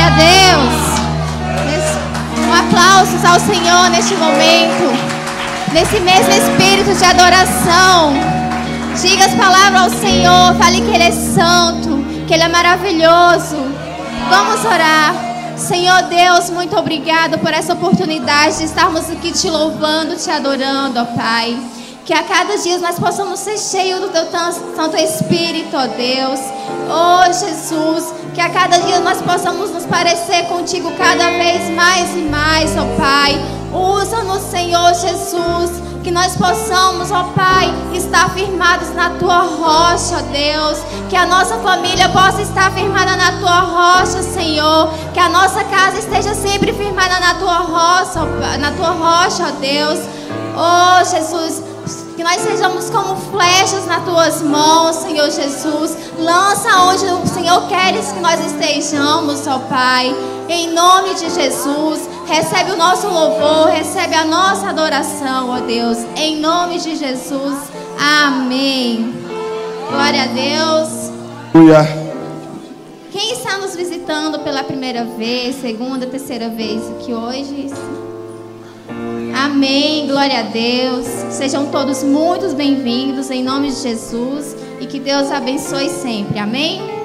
Glória a Deus. Um aplauso ao Senhor neste momento. Nesse mesmo espírito de adoração. Diga as palavras ao Senhor. Fale que Ele é santo. Que Ele é maravilhoso. Vamos orar. Senhor Deus, muito obrigado por essa oportunidade de estarmos aqui te louvando, te adorando, ó Pai. Que a cada dia nós possamos ser cheios do teu Santo Espírito, ó Deus. Oh Jesus, que a cada dia nós possamos nos parecer contigo cada vez mais e mais, ó Pai. Usa-nos, Senhor Jesus. Que nós possamos, ó Pai, estar firmados na tua rocha, ó Deus. Que a nossa família possa estar firmada na tua rocha, Senhor. Que a nossa casa esteja sempre firmada na tua rocha, na tua rocha, ó Deus. Oh, Jesus. Que nós sejamos como flechas nas tuas mãos, Senhor Jesus. Lança onde o Senhor queres que nós estejamos, ó Pai. Em nome de Jesus, recebe o nosso louvor, recebe a nossa adoração, ó Deus. Em nome de Jesus. Amém. Glória a Deus. Aleluia. Quem está nos visitando pela primeira vez, segunda, terceira vez aqui hoje? Amém. Glória a Deus. Sejam todos muito bem-vindos em nome de Jesus e que Deus abençoe sempre. Amém.